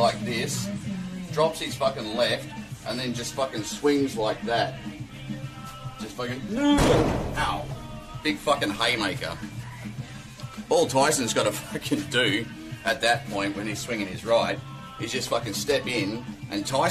like this, drops his fucking left, and then just fucking swings like that. Just fucking ow, big fucking haymaker. All Tyson's got to fucking do at that point when he's swinging his right is just fucking step in and Tyson.